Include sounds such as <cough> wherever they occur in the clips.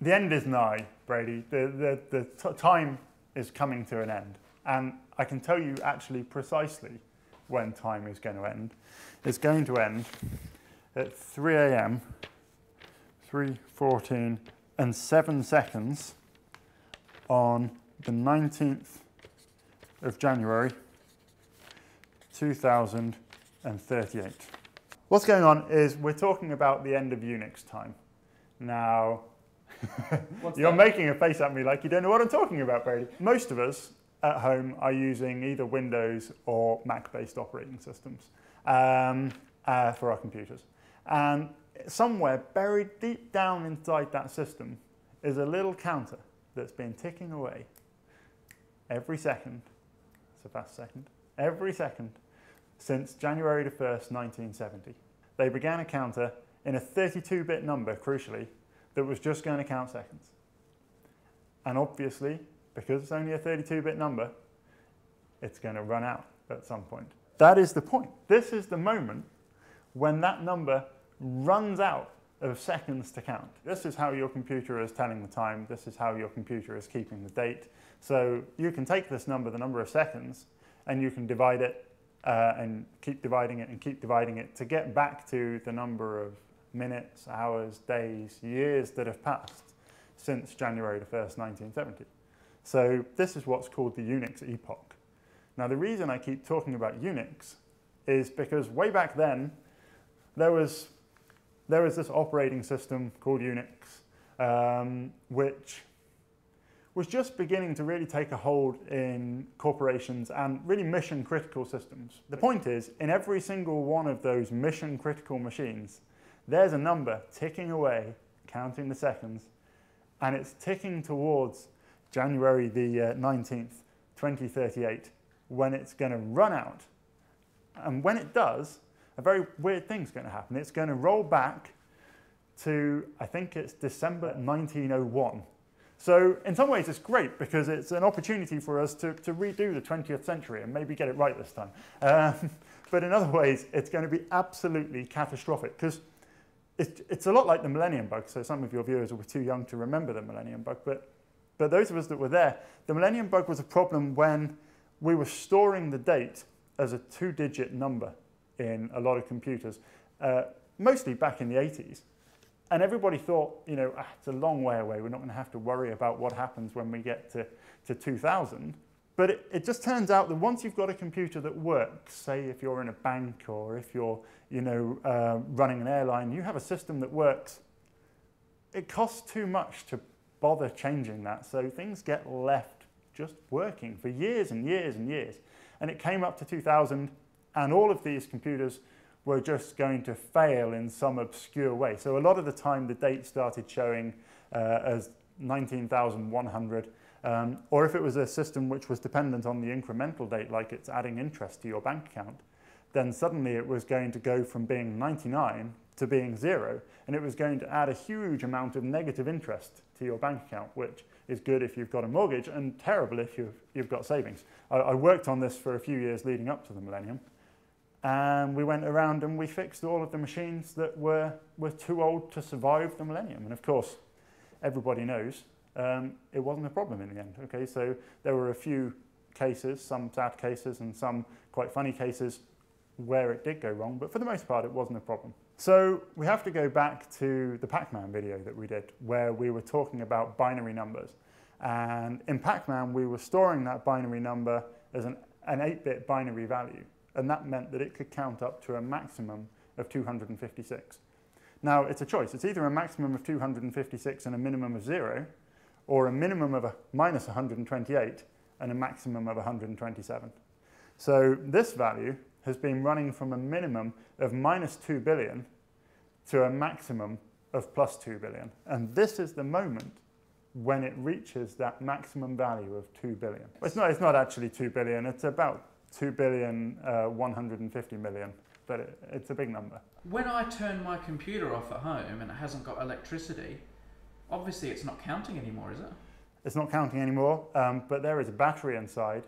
the end is nigh, Brady. The, the, the time is coming to an end. And I can tell you actually precisely when time is going to end. It's going to end at 3 a.m., 3.14 and 7 seconds on the 19th of January 2038. What's going on is we're talking about the end of Unix time. Now, <laughs> you're that? making a face at me like you don't know what I'm talking about, Brady. Most of us at home are using either Windows or Mac-based operating systems um, uh, for our computers. And somewhere buried deep down inside that system is a little counter that's been ticking away every second. It's a fast second. Every second since January the 1st, 1970. They began a counter in a 32-bit number, crucially, that was just going to count seconds. And obviously, because it's only a 32-bit number, it's going to run out at some point. That is the point. This is the moment when that number runs out of seconds to count. This is how your computer is telling the time. This is how your computer is keeping the date. So you can take this number, the number of seconds, and you can divide it uh, and keep dividing it and keep dividing it to get back to the number of minutes, hours, days, years that have passed since January the 1st, 1970. So this is what's called the Unix epoch. Now the reason I keep talking about Unix is because way back then there was, there was this operating system called Unix um, which was just beginning to really take a hold in corporations and really mission critical systems. The point is, in every single one of those mission critical machines, there's a number ticking away, counting the seconds, and it's ticking towards January the uh, 19th, 2038, when it's going to run out. And when it does, a very weird thing's going to happen. It's going to roll back to, I think it's December 1901. So in some ways it's great because it's an opportunity for us to, to redo the 20th century and maybe get it right this time. Um, <laughs> but in other ways, it's going to be absolutely catastrophic because it's, it's a lot like the Millennium Bug. So some of your viewers were too young to remember the Millennium Bug, but but those of us that were there, the Millennium Bug was a problem when we were storing the date as a two-digit number in a lot of computers, uh, mostly back in the 80s. And everybody thought, you know, ah, it's a long way away. We're not going to have to worry about what happens when we get to, to 2000. But it, it, just turns out that once you've got a computer that works, say if you're in a bank or if you're, you know, uh, running an airline, you have a system that works, it costs too much to bother changing that. So things get left just working for years and years and years. And it came up to 2000 and all of these computers were just going to fail in some obscure way. So a lot of the time the date started showing uh, as 19,100 um, or if it was a system which was dependent on the incremental date, like it's adding interest to your bank account, then suddenly it was going to go from being 99 to being zero, and it was going to add a huge amount of negative interest to your bank account, which is good if you've got a mortgage and terrible if you've, you've got savings. I, I worked on this for a few years leading up to the millennium, and we went around and we fixed all of the machines that were, were too old to survive the millennium. And of course, everybody knows um, it wasn't a problem in the end. Okay, so there were a few cases, some sad cases and some quite funny cases where it did go wrong, but for the most part, it wasn't a problem. So we have to go back to the Pac-Man video that we did where we were talking about binary numbers. And in Pac-Man, we were storing that binary number as an, an 8-bit binary value. And that meant that it could count up to a maximum of 256. Now, it's a choice. It's either a maximum of 256 and a minimum of zero, or a minimum of a minus 128 and a maximum of 127. So this value has been running from a minimum of minus 2 billion to a maximum of plus 2 billion. And this is the moment when it reaches that maximum value of 2 billion. It's not, it's not actually 2 billion, it's about 2 billion, uh, 150 million, but it, it's a big number. When I turn my computer off at home and it hasn't got electricity, obviously it's not counting anymore, is it? It's not counting anymore, um, but there is a battery inside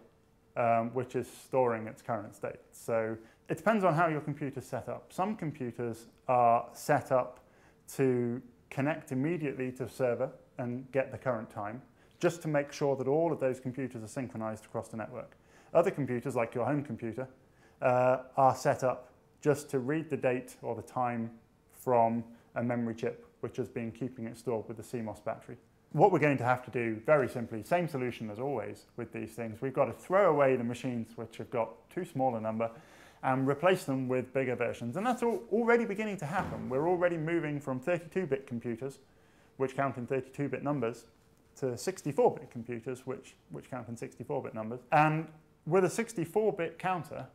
um, which is storing its current state. So it depends on how your computer's set up. Some computers are set up to connect immediately to the server and get the current time, just to make sure that all of those computers are synchronized across the network. Other computers, like your home computer, uh, are set up just to read the date or the time from a memory chip, which has been keeping it stored with the CMOS battery. What we're going to have to do, very simply, same solution as always with these things, we've got to throw away the machines which have got too small a number and replace them with bigger versions. And that's all already beginning to happen. We're already moving from 32-bit computers, which count in 32-bit numbers, to 64-bit computers, which, which count in 64-bit numbers. And with a 64-bit counter,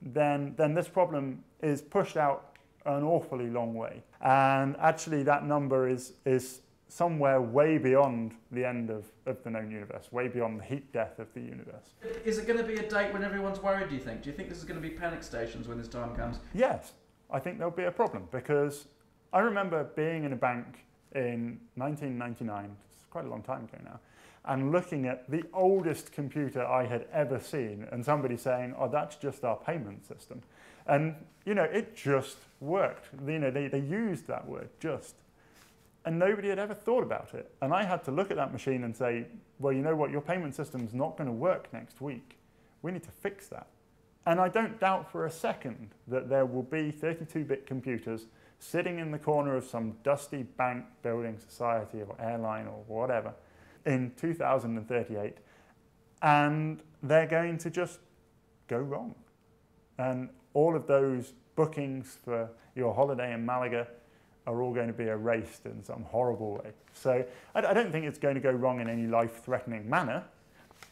then, then this problem is pushed out an awfully long way. And actually that number is, is somewhere way beyond the end of, of the known universe, way beyond the heat death of the universe. Is it going to be a date when everyone's worried, do you think? Do you think this is going to be panic stations when this time comes? Yes, I think there'll be a problem because I remember being in a bank in 1999, it's quite a long time ago now, and looking at the oldest computer I had ever seen and somebody saying, oh, that's just our payment system. And, you know, it just worked. You know, they, they used that word, just. And nobody had ever thought about it. And I had to look at that machine and say, well, you know what, your payment system's not going to work next week. We need to fix that. And I don't doubt for a second that there will be 32-bit computers sitting in the corner of some dusty bank, building, society, or airline, or whatever, in 2038, and they're going to just go wrong. And all of those bookings for your holiday in Malaga are all going to be erased in some horrible way. So I, I don't think it's going to go wrong in any life-threatening manner,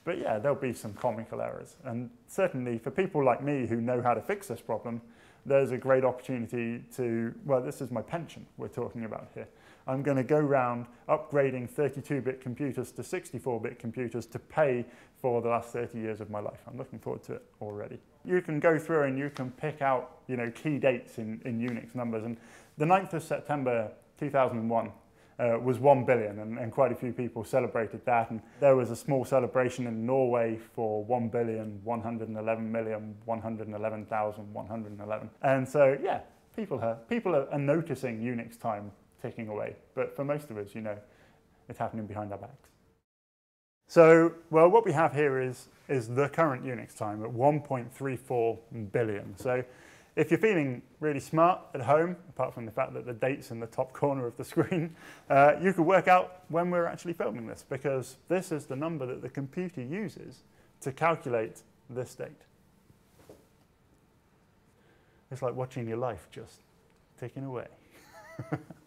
but yeah, there'll be some comical errors. And certainly for people like me who know how to fix this problem, there's a great opportunity to, well, this is my pension we're talking about here. I'm going to go around upgrading 32-bit computers to 64-bit computers to pay for the last 30 years of my life. I'm looking forward to it already. You can go through and you can pick out you know, key dates in, in Unix numbers. And the 9th of September 2001 uh, was 1 billion, and, and, quite a few people celebrated that. And there was a small celebration in Norway for 1 billion, 111 million, 111,111. And so, yeah, people are, people are noticing Unix time ticking away. But for most of us, you know, it's happening behind our backs. So, well, what we have here is, is the current Unix time at 1.34 billion. So if you're feeling really smart at home, apart from the fact that the date's in the top <laughs> corner of the screen, uh, you could work out when we're actually filming this, because this is the number that the computer uses to calculate this date. It's like watching your life just ticking away. <laughs>